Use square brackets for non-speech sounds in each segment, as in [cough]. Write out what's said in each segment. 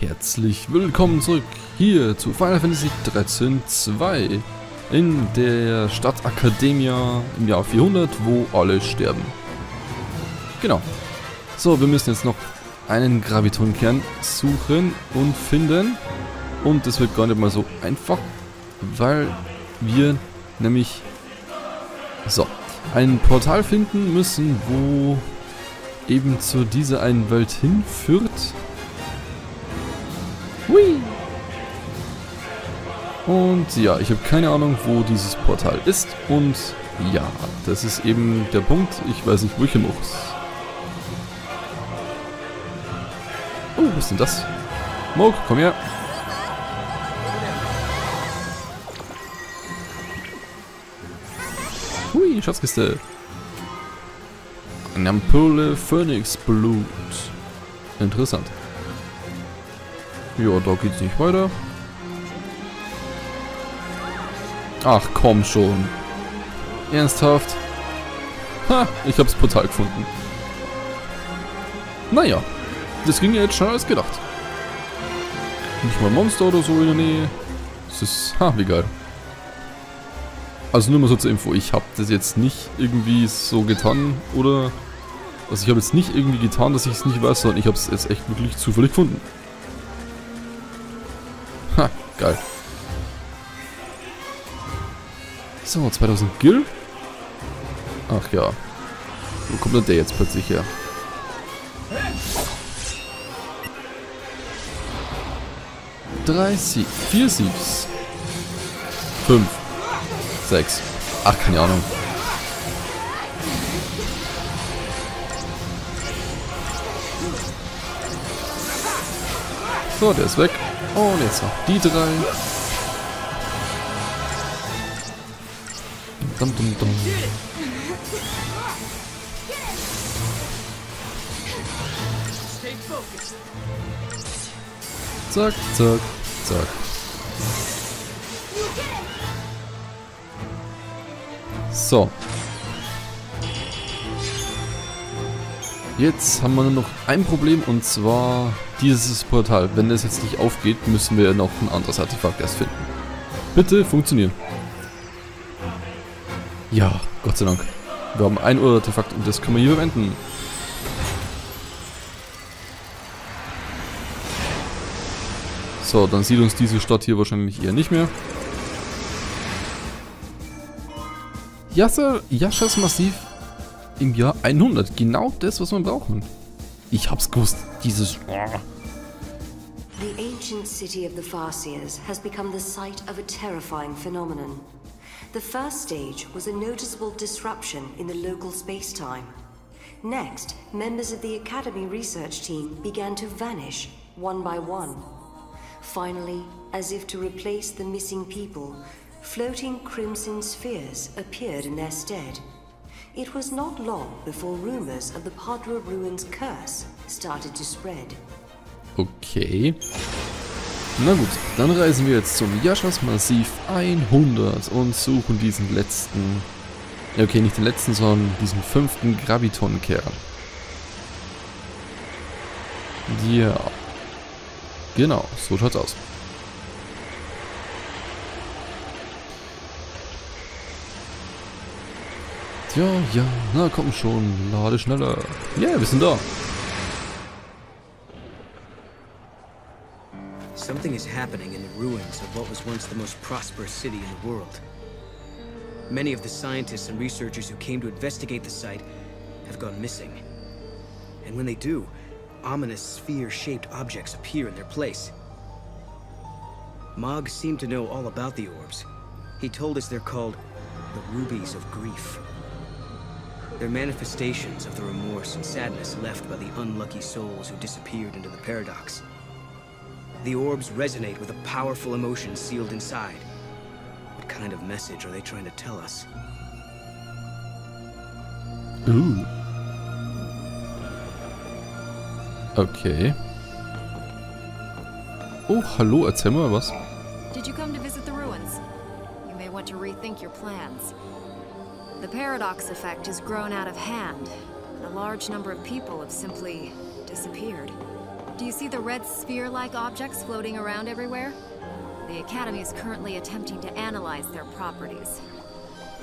Herzlich willkommen zurück hier zu Final Fantasy 13 2 in der Stadt Academia im Jahr 400, wo alle sterben. Genau. So, wir müssen jetzt noch einen Gravitonkern suchen und finden. Und das wird gar nicht mal so einfach, weil wir nämlich so ein Portal finden müssen, wo eben zu dieser einen Welt hinführt. Hui! Und ja, ich habe keine Ahnung, wo dieses Portal ist. Und ja, das ist eben der Punkt. Ich weiß nicht, wo ich hin muss. Oh, was ist denn das? Mog, komm her. Hui, Schatzkiste. Eine Ampulle Phoenix Blut. Interessant. Ja, da geht's nicht weiter. Ach, komm schon. Ernsthaft? Ha, ich hab's brutal gefunden. Naja, das ging ja jetzt schneller als gedacht. Nicht mal Monster oder so in der Nähe. Das ist, ha, wie geil. Also nur mal so zur Info, ich habe das jetzt nicht irgendwie so getan oder... Also ich habe jetzt nicht irgendwie getan, dass ich es nicht weiß, sondern ich habe es jetzt echt wirklich zufällig gefunden. Geil. So, 2000 Gil. Ach ja. Wo kommt denn der jetzt plötzlich her? Drei Sieg. Vier Siegs. Fünf. Sechs. Ach, keine Ahnung. So, der ist weg. Und jetzt noch die drei. Dum, dum, dum. Zack, zack, zack. So. Jetzt haben wir nur noch ein Problem und zwar dieses Portal. Wenn das jetzt nicht aufgeht, müssen wir noch ein anderes Artefakt erst finden. Bitte funktionieren. Ja, Gott sei Dank. Wir haben ein Artefakt und das können wir hier verwenden. So, dann sieht uns diese Stadt hier wahrscheinlich eher nicht mehr. Yasser, Yashas Massiv im Jahr 100. Genau das, was wir brauchen. Ich hab's gewusst. Dieses... Oh. The ancient city of the Farseers has become the site of a terrifying phenomenon. The first stage was a noticeable disruption in the local space-time. Next, members of the Academy research team began to vanish, one by one. Finally, as if to replace the missing people, floating crimson spheres appeared in their stead. It was not long before rumors of the Padra Ruins curse started to spread. Okay. Na gut, dann reisen wir jetzt zum Yashas Massiv 100 und suchen diesen letzten... Okay, nicht den letzten, sondern diesen fünften Graviton-Kern. Ja. Genau, so schaut's aus. Tja, ja, na komm schon, lade schneller. Ja, yeah, wir sind da. Something is happening in the ruins of what was once the most prosperous city in the world. Many of the scientists and researchers who came to investigate the site have gone missing. And when they do, ominous sphere-shaped objects appear in their place. Mog seemed to know all about the orbs. He told us they're called the Rubies of Grief. They're manifestations of the remorse and sadness left by the unlucky souls who disappeared into the Paradox. The orbs resonate with a powerful emotion sealed inside. What kind of message are they trying to tell us? Ooh. Okay. Oh, hallo, erzähl mal was. Did you come to visit the ruins? You may want to rethink your plans. The paradox effect has grown out of hand. A large number of people have simply disappeared. Do you see the red sphere-like objects floating around everywhere? The Academy is currently attempting to analyze their properties.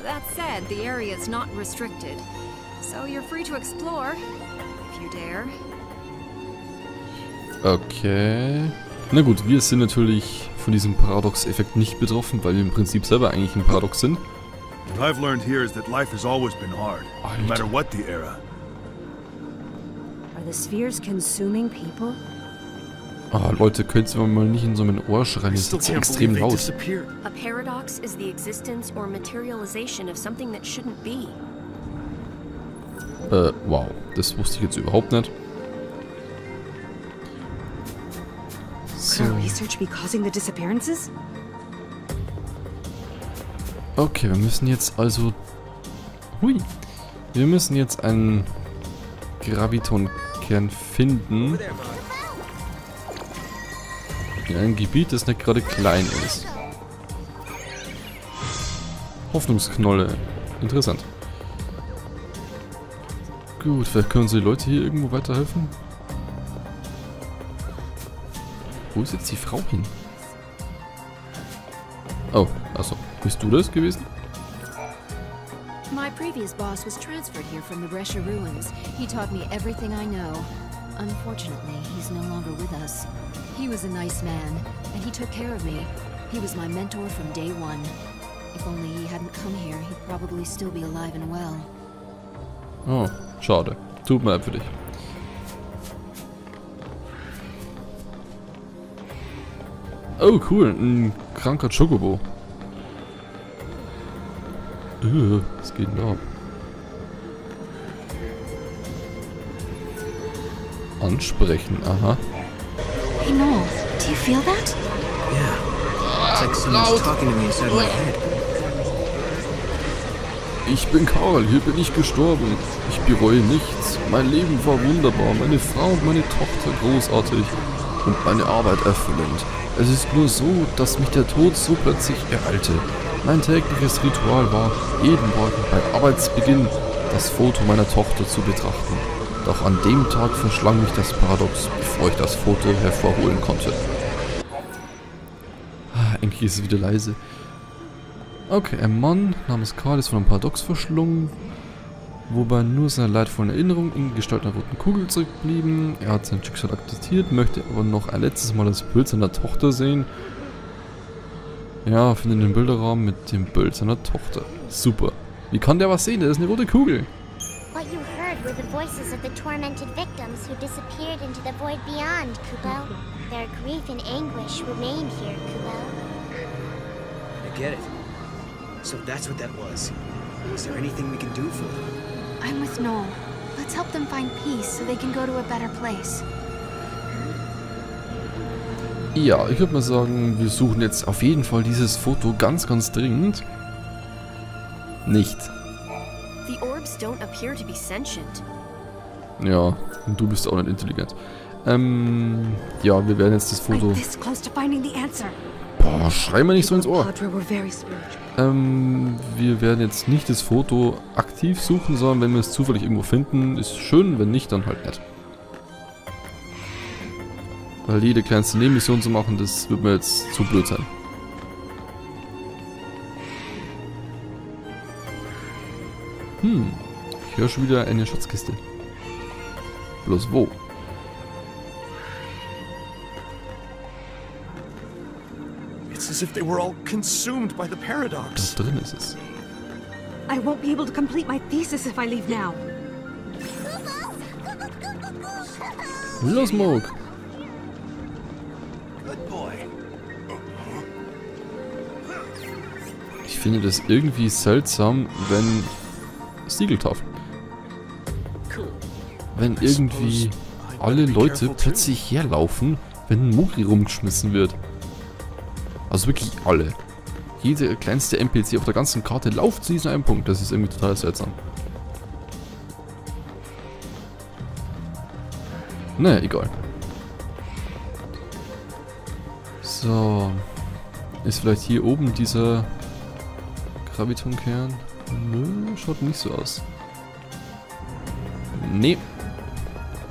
That said, the area is not restricted, so you're free to explore, if you dare. Okay. Na gut, wir sind natürlich von diesem Paradox-Effekt nicht betroffen, weil wir im Prinzip selber eigentlich ein Paradox sind. What I've learned here is that life has always been hard, no matter what the era. Are the spheres consuming people? Ah, Leute, könnt ihr mal nicht in so mein Ohr schreien, I das ist extrem laut. A paradox is the existence or materialization of something that shouldn't be. Äh, wow. Das wusste ich jetzt überhaupt nicht. So. Could our research be causing the disappearances? Okay, wir müssen jetzt also... Hui. Wir müssen jetzt einen Gravitonkern finden. In einem Gebiet, das nicht gerade klein ist. Hoffnungsknolle. Interessant. Gut, vielleicht können uns die Leute hier irgendwo weiterhelfen. Wo ist jetzt die Frau hin? Oh, achso. Bist du das gewesen? My previous boss was transferred here from the Brescia ruins. He taught me everything I know. Unfortunately, he's no longer with us. He was a nice man, and he took care of me. He was my mentor from day one. If only he hadn't come here, he'd probably still be alive and well. Oh, schade. Tut mir leid für dich. Oh, cool. Ein kranker Chocobo. Äh, was geht denn da ab? Ansprechen, aha. Hey Noel, do you feel that? Yeah. It's like someone's talking to me inside my head. Ich bin Karl, hier bin ich gestorben. Ich bereue nichts. Mein Leben war wunderbar, meine Frau und meine Tochter großartig und meine Arbeit erfüllend. Es ist nur so, dass mich der Tod so plötzlich ereilte. Mein tägliches Ritual war, jeden Morgen bei Arbeitsbeginn das Foto meiner Tochter zu betrachten. Doch an dem Tag verschlang mich das Paradox, bevor ich das Foto hervorholen konnte. Ah, endlich ist es wieder leise. Okay, ein Mann namens Karl ist von einem Paradox verschlungen, wobei nur seine leidvollen Erinnerungen in Gestalt einer roten Kugel zurückblieben. Er hat sein Schicksal akzeptiert, möchte aber noch ein letztes Mal das Bild seiner Tochter sehen. Ja, findet den Bilderraum mit dem Bild seiner Tochter. Super. Wie kann der was sehen? Das ist eine rote Kugel. What you heard were the voices of the tormented victims who disappeared into the void beyond, Kubo. Their grief and anguish remain here, Kubo. I get it. So that's what that was. Is there anything we can do for them? I'm with Noel. Let's help them find peace so they can go to a better place. Ja, ich würde mal sagen, wir suchen jetzt auf jeden Fall dieses Foto ganz, ganz dringend. Nicht. The orbs don't appear to be sentient. Ja, und du bist auch nicht intelligent. Ähm, ja, wir werden jetzt das Foto... Boah, schrei mir nicht so ins Ohr. Ähm, wir werden jetzt nicht das Foto aktiv suchen, sondern wenn wir es zufällig irgendwo finden, ist schön, wenn nicht, dann halt nicht. Weil jede kleinste Nebenmission zu machen, das wird mir jetzt zu blöd sein. Hm, ich höre schon wieder eine Schatzkiste. Bloß wo? It's as if they were all consumed by the Da paradox. drin ist es. I won't be able to complete my thesis if I leave now. Los, Moog! Finde das irgendwie seltsam, wenn Siegeltafeln. Wenn irgendwie alle Leute plötzlich herlaufen, wenn ein Mogri rumgeschmissen wird. Also wirklich alle. Jede kleinste NPC auf der ganzen Karte lauft zu diesem einen Punkt. Das ist irgendwie total seltsam. Naja, egal. So. Ist vielleicht hier oben dieser Gravitonkern? Nö, schaut nicht so aus. Nee.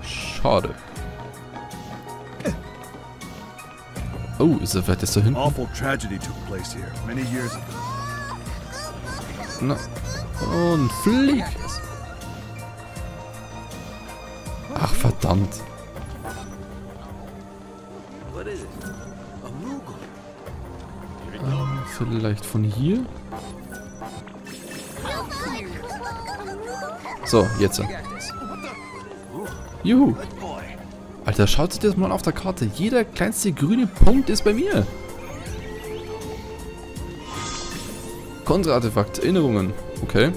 Schade. Oh, ist er vielleicht jetzt da hinten? Awful tragedy took place here many years ago. Na. Und flieg. Ach, verdammt. Ähm, vielleicht von hier? So, jetzt. Juhu. Alter, schaut sich das mal auf der Karte. Jeder kleinste grüne Punkt ist bei mir. Kontraartefakt, Erinnerungen. Okay.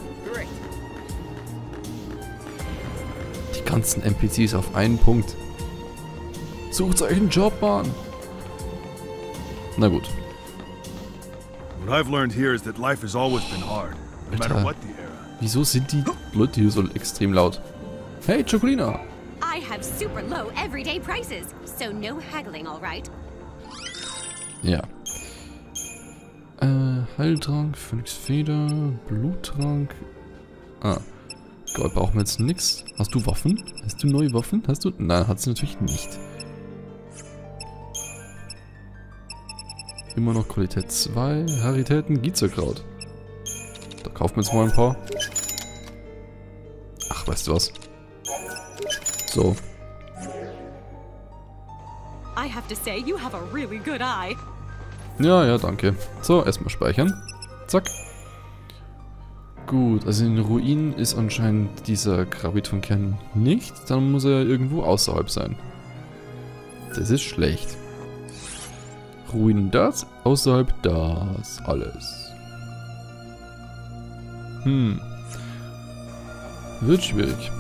Die ganzen NPCs auf einen Punkt. Sucht euch einen Job, Mann. Na gut. What I've learned here is that life has always been hard, no matter what the era. Wieso sind die Leute hier so extrem laut? Hey, Chocolina. I have super low everyday prices, so no haggling, all right? Ja. Äh, Heiltrank, Phönixfeder, Bluttrank. Ah. Gold brauchen wir jetzt nix. Hast du Waffen? Hast du neue Waffen? Hast du? Nein, hat sie natürlich nicht. Immer noch Qualität 2. Raritäten, Gizerkraut. Da kaufen wir jetzt mal ein paar. Weißt du was? So. I have to say, you have a really good eye. Ja, ja, danke. So, erstmal speichern. Zack. Gut, also in den Ruinen ist anscheinend dieser Graviton-Kern nicht. Dann muss er irgendwo außerhalb sein. Das ist schlecht. Ruinen das, außerhalb das. Alles. Hm. Wird schwierig.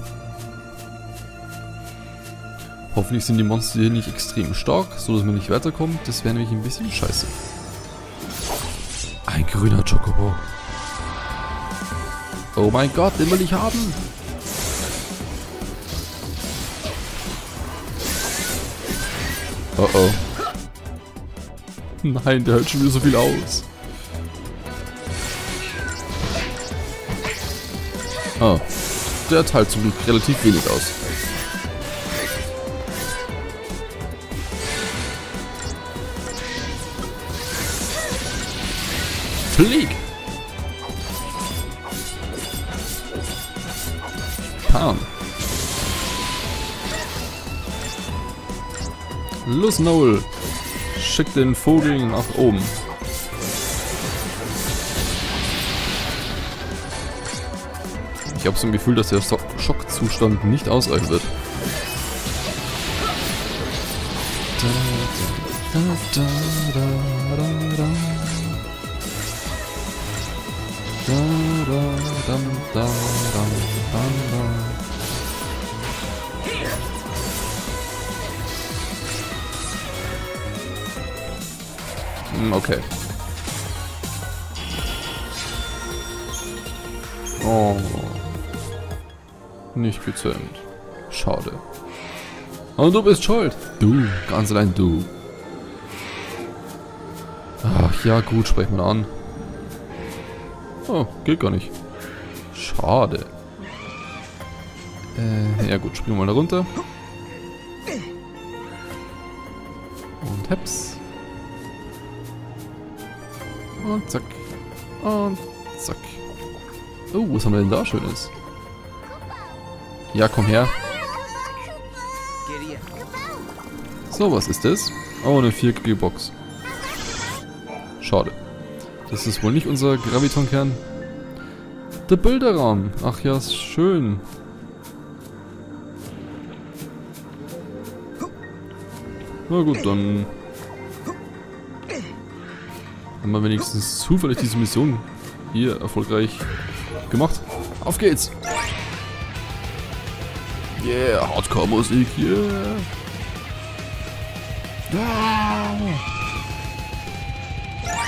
Hoffentlich sind die Monster hier nicht extrem stark, so dass man nicht weiterkommt. Das wäre nämlich ein bisschen scheiße. Ein grüner Chocobo. Oh mein Gott, den will ich haben. Oh oh. [laughs] Nein, der hält schon wieder so viel aus. Oh. Der teilt zum Glück relativ wenig aus. Flieg! Pam. Los, Noel. Schick den Vogel nach oben. Ich habe so ein Gefühl, dass der so Schockzustand nicht ausreichen wird. Da, da, da, da, da, Nicht gezähmt. Schade. Und du bist schuld. Du, ganz allein du. Ach ja, gut, sprech mal an. Oh, geht gar nicht. Schade. Äh, ja gut, springen wir mal da runter. Und heps. Und zack. Und zack. Oh, was haben wir denn da Schönes? Ja, komm her. So, was ist das? Oh, eine viereckige Box. Schade. Das ist wohl nicht unser Gravitonkern. Der Bilderraum. Ach ja, ist schön. Na gut, dann haben wir wenigstens zufällig diese Mission hier erfolgreich gemacht. Auf geht's! Yeah, Hardcore-Musik, yeah! Ah.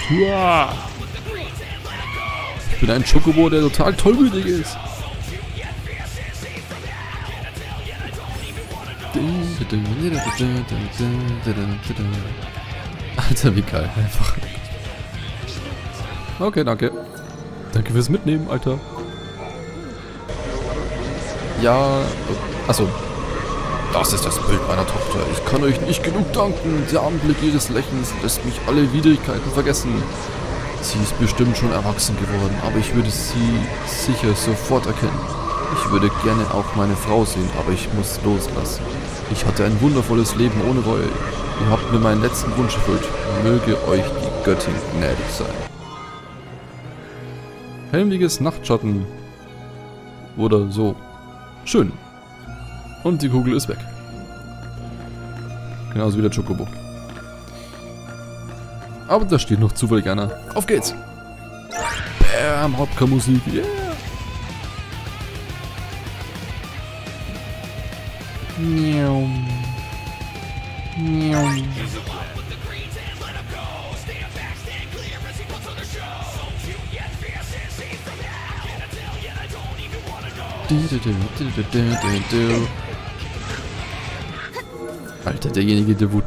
Ja. Ich bin ein Chocobo, der total tollwütig ist. Alter, wie geil. Einfach. Okay, danke. Danke fürs Mitnehmen, Alter. Ja. Achso. Das ist das Bild meiner Tochter. Ich kann euch nicht genug danken. Der Anblick ihres Lächelns lässt mich alle Widrigkeiten vergessen. Sie ist bestimmt schon erwachsen geworden, aber ich würde sie sicher sofort erkennen. Ich würde gerne auch meine Frau sehen, aber ich muss loslassen. Ich hatte ein wundervolles Leben ohne Reue. Ihr habt mir meinen letzten Wunsch erfüllt. Möge euch die Göttin gnädig sein. Helmiges Nachtschatten. Oder so. Schön. Und die Kugel ist weg. Genauso wie der Chocobo. Aber da steht noch zufällig einer. Auf geht's! Bam, Hauptkammusik, yeah! Miau. Miau. Alter, derjenige, der wo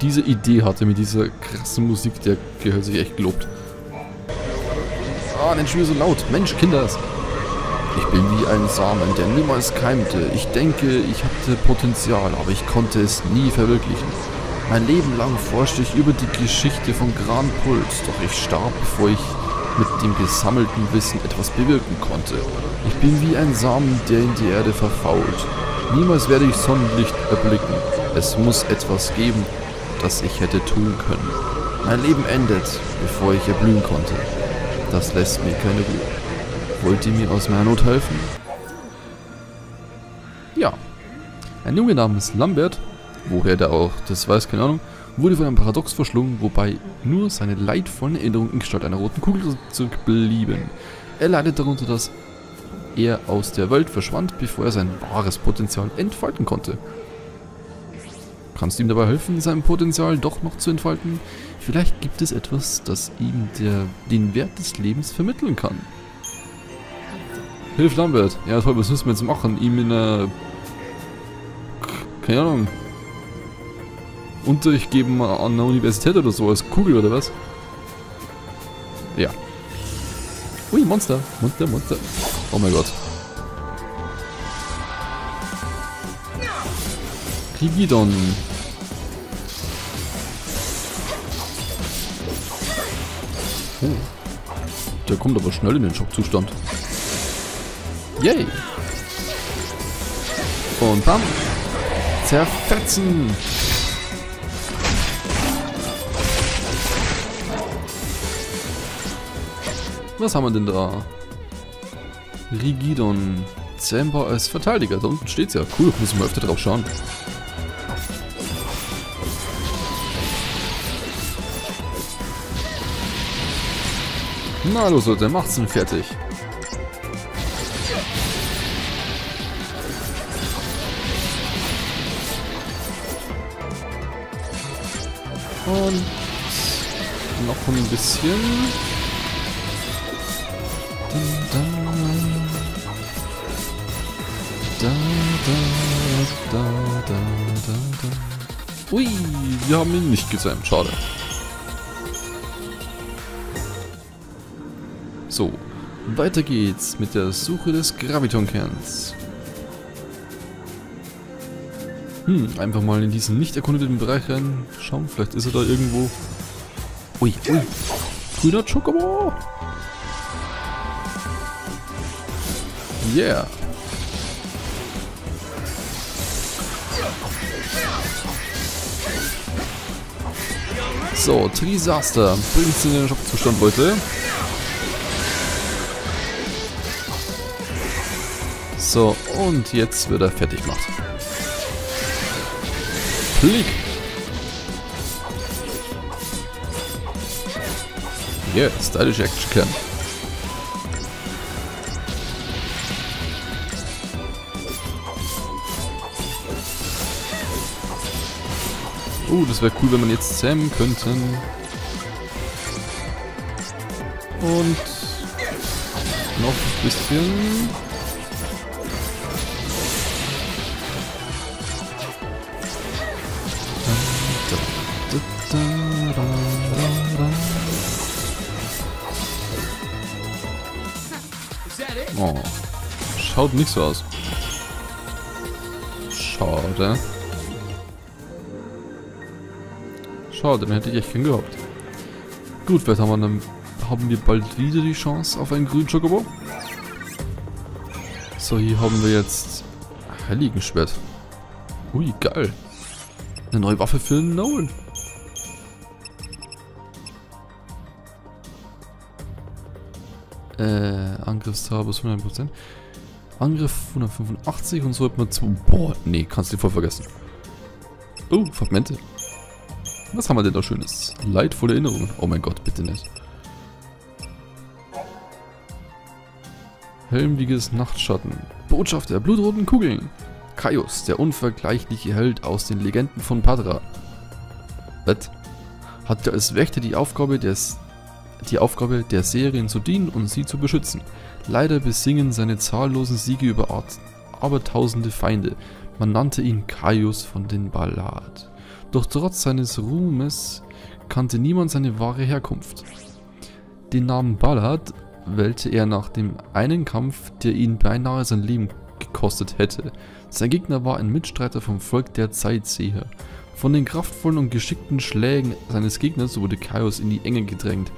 diese Idee hatte mit dieser krassen Musik, der gehört sich echt gelobt. Ah, den Spiel so laut. Mensch, Kinders. Ich bin wie ein Samen, der niemals keimte. Ich denke, ich hatte Potenzial, aber ich konnte es nie verwirklichen. Mein Leben lang forschte ich über die Geschichte von Grand Puls, doch ich starb, bevor ich mit dem gesammelten Wissen etwas bewirken konnte. Ich bin wie ein Samen, der in die Erde verfault. Niemals werde ich Sonnenlicht erblicken. Es muss etwas geben, das ich hätte tun können. Mein Leben endet, bevor ich erblühen konnte. Das lässt mir keine Ruhe. Wollt ihr mir aus meiner Not helfen? Ja. Ein Junge namens Lambert, woher der auch, das weiß keine Ahnung, wurde von einem Paradox verschlungen, wobei nur seine leidvollen Erinnerungen in Gestalt einer roten Kugel zurückblieben. Er leidet darunter, dass er aus der Welt verschwand, bevor er sein wahres Potenzial entfalten konnte. Kannst du ihm dabei helfen, sein Potenzial doch noch zu entfalten? Vielleicht gibt es etwas, das ihm der, den Wert des Lebens vermitteln kann. Hilf Lambert. Ja toll, was müssen wir jetzt machen? Ihm in einer... Keine Ahnung. Unterricht geben an der Universität oder so als Kugel oder was? Ja. Ui, Monster. Monster, Monster. Oh mein Gott. Rigidon. Oh. Der kommt aber schnell in den Schockzustand. Yay. Und bam. Zerfetzen. Was haben wir denn da? Rigidon. Zähmbau als Verteidiger. Da unten steht's ja. Cool, ich mal öfter drauf schauen. Na los Leute, macht's ihn fertig. Und noch ein bisschen. Da, da, da, da, da, da. Ui, wir haben ihn nicht gesäumt, schade. Weiter geht's mit der Suche des Graviton-Kerns. Hm, einfach mal in diesen nicht erkundeten Bereich reinschauen. Vielleicht ist er da irgendwo. Ui, ui. Grüner Chocobo. Yeah. So, Trisaster. Bringt's in den Schockzustand, Leute. So, und jetzt wird er fertig gemacht. Klick. Yeah, stylish Action Cam. Oh, das wäre cool, wenn man jetzt zähmen könnten. Und noch ein bisschen. Schaut nicht so aus. Schade. Schade, dann hätte ich echt keinen gehabt. Gut, vielleicht haben wir, dann, haben wir bald wieder die Chance auf einen grünen Chocobo. So, hier haben wir jetzt Heiligenschwert. Ui, geil. Eine neue Waffe für Nolan. Äh, Angriffstabus 100%. Angriff 185 und so hat man zu... Boah, nee, kannst du voll vergessen. Oh, Fragmente. Was haben wir denn da Schönes? Leidvolle Erinnerungen. Oh mein Gott, bitte nicht. Helmwiges Nachtschatten. Botschaft der blutroten Kugeln. Kaius, der unvergleichliche Held aus den Legenden von Padra. Was? Hatte als Wächter die Aufgabe, des, die Aufgabe der Serien zu dienen und sie zu beschützen. Leider besingen seine zahllosen Siege über Art, abertausende Feinde. Man nannte ihn Kaius von den Ballad. Doch trotz seines Ruhmes kannte niemand seine wahre Herkunft. Den Namen Ballad wählte er nach dem einen Kampf, der ihn beinahe sein Leben gekostet hätte. Sein Gegner war ein Mitstreiter vom Volk der Zeitseher. Von den kraftvollen und geschickten Schlägen seines Gegners wurde Kaios in die Enge gedrängt,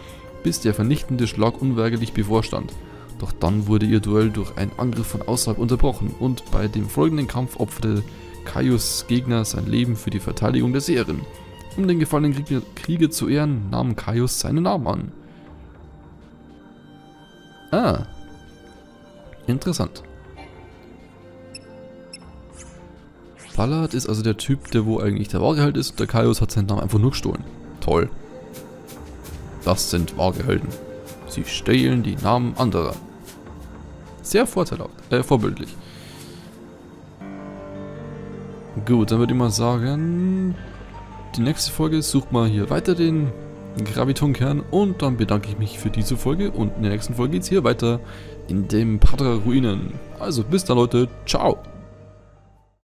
bis der vernichtende Schlag unweigerlich bevorstand. Doch dann wurde ihr Duell durch einen Angriff von außerhalb unterbrochen und bei dem folgenden Kampf opferte Kaios Gegner sein Leben für die Verteidigung der Serien. Um den gefallenen Krieger zu ehren, nahm Kaios seinen Namen an. Ah. Interessant. Ballard ist also der Typ, der wo eigentlich der wahre Held ist und der Kaios hat seinen Namen einfach nur gestohlen. Toll. Das sind wahre Helden. Sie stehlen die Namen anderer. Sehr vorteilhaft, äh, vorbildlich. Gut, dann würde ich mal sagen, die nächste Folge sucht mal hier weiter den Gravitonkern und dann bedanke ich mich für diese Folge und in der nächsten Folge geht es hier weiter in dem Padra Ruinen. Also bis dann Leute, ciao!